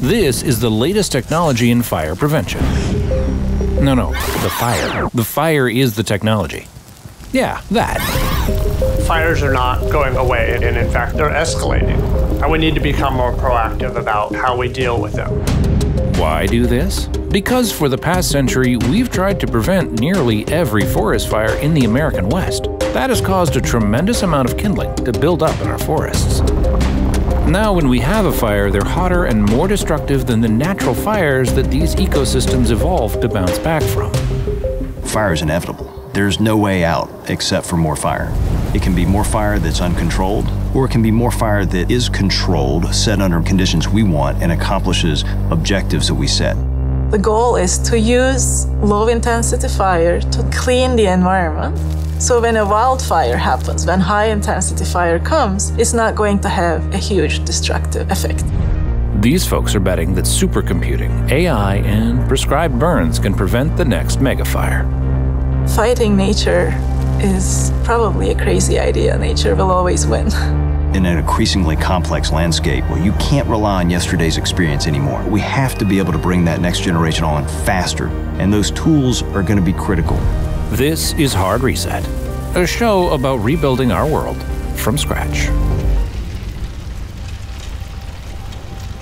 This is the latest technology in fire prevention. No, no, the fire. The fire is the technology. Yeah, that. Fires are not going away, and in fact, they're escalating. And we need to become more proactive about how we deal with them. Why do this? Because for the past century, we've tried to prevent nearly every forest fire in the American West. That has caused a tremendous amount of kindling to build up in our forests. Now, when we have a fire, they're hotter and more destructive than the natural fires that these ecosystems evolved to bounce back from. Fire is inevitable. There's no way out except for more fire. It can be more fire that's uncontrolled, or it can be more fire that is controlled, set under conditions we want, and accomplishes objectives that we set. The goal is to use low intensity fire to clean the environment so when a wildfire happens, when high intensity fire comes, it's not going to have a huge destructive effect. These folks are betting that supercomputing, AI, and prescribed burns can prevent the next megafire. Fighting nature is probably a crazy idea. Nature will always win. In an increasingly complex landscape, well, you can't rely on yesterday's experience anymore. We have to be able to bring that next generation on faster, and those tools are going to be critical. This is Hard Reset, a show about rebuilding our world from scratch.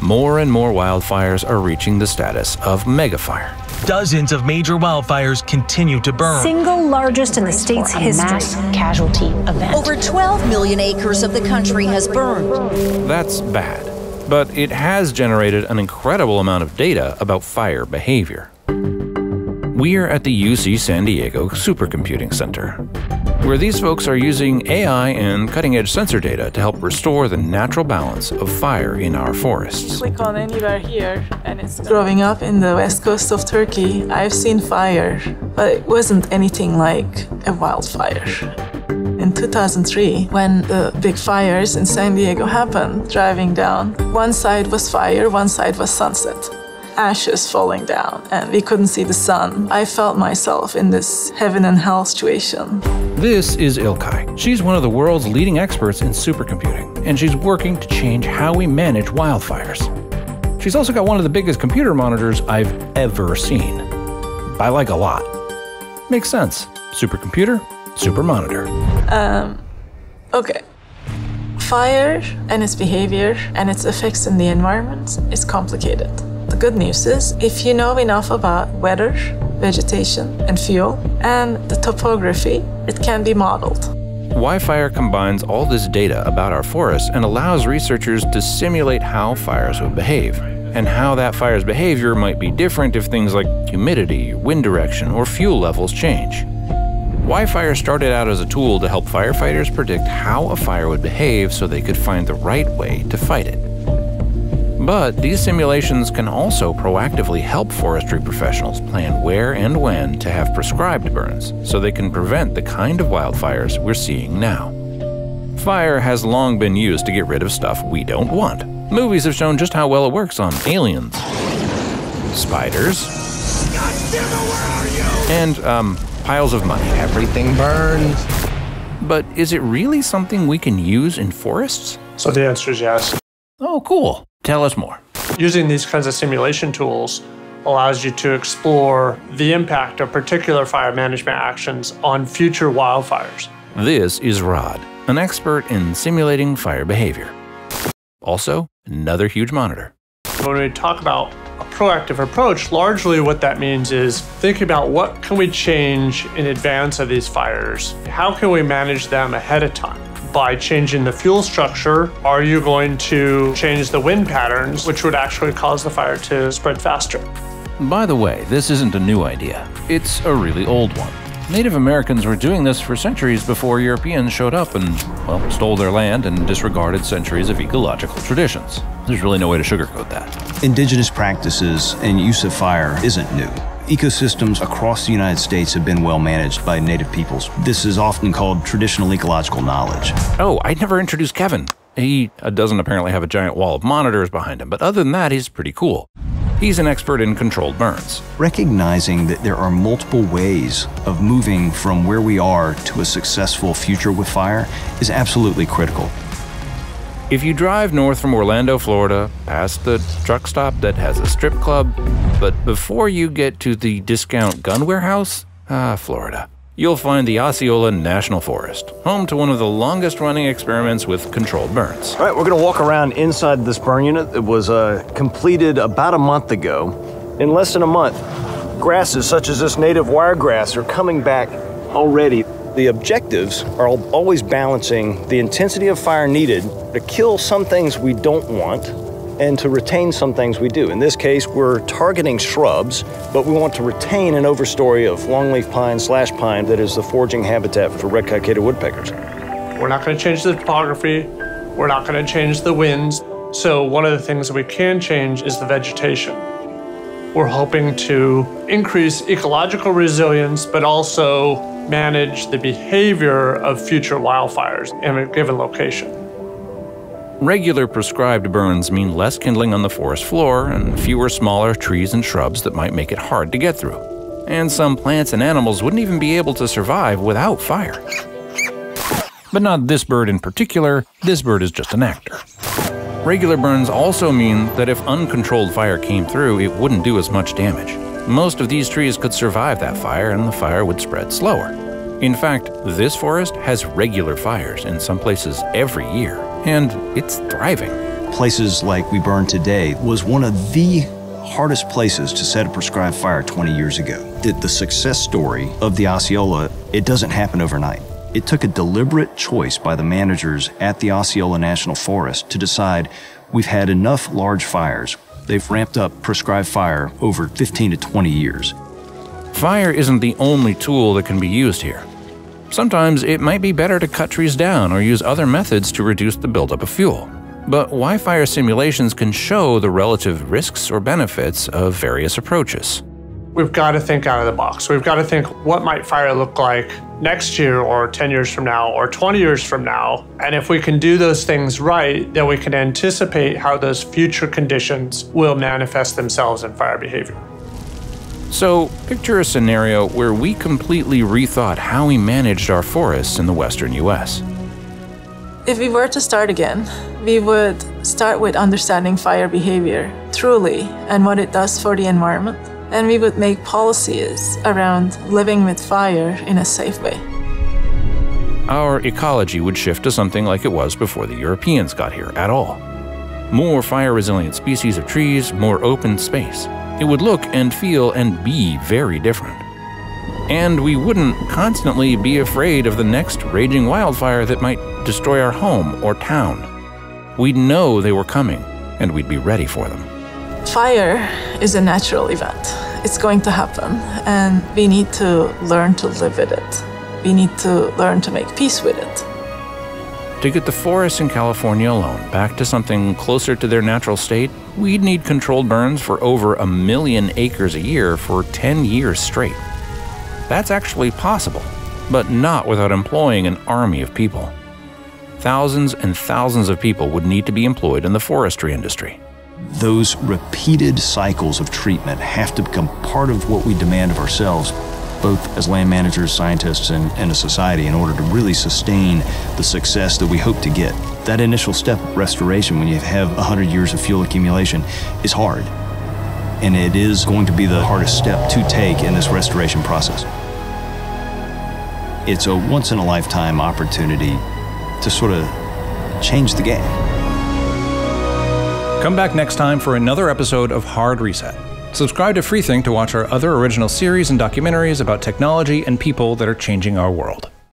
More and more wildfires are reaching the status of megafire. Dozens of major wildfires continue to burn. Single largest in the state's history. Mass casualty event. Over 12 million acres of the country has burned. That's bad, but it has generated an incredible amount of data about fire behavior. We're at the UC San Diego Supercomputing Center, where these folks are using AI and cutting edge sensor data to help restore the natural balance of fire in our forests. Click on anywhere here, and it's growing up in the west coast of Turkey. I've seen fire, but it wasn't anything like a wildfire. In 2003, when the big fires in San Diego happened, driving down, one side was fire, one side was sunset ashes falling down and we couldn't see the sun. I felt myself in this heaven and hell situation. This is Ilkay. She's one of the world's leading experts in supercomputing, and she's working to change how we manage wildfires. She's also got one of the biggest computer monitors I've ever seen. I like a lot. Makes sense. Supercomputer, super monitor. Um, okay. Fire and its behavior and its effects in the environment is complicated. Good news is, if you know enough about weather, vegetation, and fuel, and the topography, it can be modeled. WIFIRE combines all this data about our forests and allows researchers to simulate how fires would behave, and how that fire's behavior might be different if things like humidity, wind direction, or fuel levels change. WIFIRE started out as a tool to help firefighters predict how a fire would behave so they could find the right way to fight it. But these simulations can also proactively help forestry professionals plan where and when to have prescribed burns so they can prevent the kind of wildfires we're seeing now. Fire has long been used to get rid of stuff we don't want. Movies have shown just how well it works on aliens, spiders, and, um, piles of money. Everything burns. But is it really something we can use in forests? So the answer is yes. Oh, cool. Tell us more. Using these kinds of simulation tools allows you to explore the impact of particular fire management actions on future wildfires. This is Rod, an expert in simulating fire behavior. Also, another huge monitor. When we talk about a proactive approach, largely what that means is thinking about what can we change in advance of these fires? How can we manage them ahead of time? By changing the fuel structure, are you going to change the wind patterns, which would actually cause the fire to spread faster? By the way, this isn't a new idea. It's a really old one. Native Americans were doing this for centuries before Europeans showed up and, well, stole their land and disregarded centuries of ecological traditions. There's really no way to sugarcoat that. Indigenous practices and use of fire isn't new. Ecosystems across the United States have been well managed by native peoples. This is often called traditional ecological knowledge. Oh, I'd never introduced Kevin. He uh, doesn't apparently have a giant wall of monitors behind him, but other than that, he's pretty cool. He's an expert in controlled burns. Recognizing that there are multiple ways of moving from where we are to a successful future with fire is absolutely critical. If you drive north from Orlando, Florida, past the truck stop that has a strip club, but before you get to the discount gun warehouse, ah, Florida, you'll find the Osceola National Forest, home to one of the longest running experiments with controlled burns. All right, we're gonna walk around inside this burn unit. It was uh, completed about a month ago. In less than a month, grasses such as this native wiregrass are coming back already. The objectives are always balancing the intensity of fire needed to kill some things we don't want and to retain some things we do. In this case, we're targeting shrubs, but we want to retain an overstory of longleaf pine slash pine that is the foraging habitat for red cockaded woodpeckers. We're not going to change the topography. We're not going to change the winds. So one of the things that we can change is the vegetation. We're hoping to increase ecological resilience, but also manage the behavior of future wildfires in a given location. Regular prescribed burns mean less kindling on the forest floor and fewer smaller trees and shrubs that might make it hard to get through. And some plants and animals wouldn't even be able to survive without fire. But not this bird in particular, this bird is just an actor. Regular burns also mean that if uncontrolled fire came through, it wouldn't do as much damage. Most of these trees could survive that fire and the fire would spread slower. In fact, this forest has regular fires in some places every year, and it's thriving. Places like we burn today was one of the hardest places to set a prescribed fire 20 years ago. The, the success story of the Osceola, it doesn't happen overnight. It took a deliberate choice by the managers at the Osceola National Forest to decide we've had enough large fires, They've ramped up prescribed fire over 15 to 20 years. Fire isn't the only tool that can be used here. Sometimes it might be better to cut trees down or use other methods to reduce the buildup of fuel. But wildfire simulations can show the relative risks or benefits of various approaches. We've got to think out of the box. We've got to think what might fire look like next year or 10 years from now or 20 years from now. And if we can do those things right, then we can anticipate how those future conditions will manifest themselves in fire behavior. So, picture a scenario where we completely rethought how we managed our forests in the western US. If we were to start again, we would start with understanding fire behavior truly and what it does for the environment and we would make policies around living with fire in a safe way. Our ecology would shift to something like it was before the Europeans got here at all. More fire resilient species of trees, more open space. It would look and feel and be very different. And we wouldn't constantly be afraid of the next raging wildfire that might destroy our home or town. We'd know they were coming, and we'd be ready for them. Fire is a natural event. It's going to happen, and we need to learn to live with it. We need to learn to make peace with it. To get the forests in California alone back to something closer to their natural state, we'd need controlled burns for over a million acres a year for 10 years straight. That's actually possible, but not without employing an army of people. Thousands and thousands of people would need to be employed in the forestry industry. Those repeated cycles of treatment have to become part of what we demand of ourselves, both as land managers, scientists, and, and a society, in order to really sustain the success that we hope to get. That initial step, of restoration, when you have 100 years of fuel accumulation, is hard. And it is going to be the hardest step to take in this restoration process. It's a once in a lifetime opportunity to sort of change the game. Come back next time for another episode of Hard Reset. Subscribe to Freethink to watch our other original series and documentaries about technology and people that are changing our world.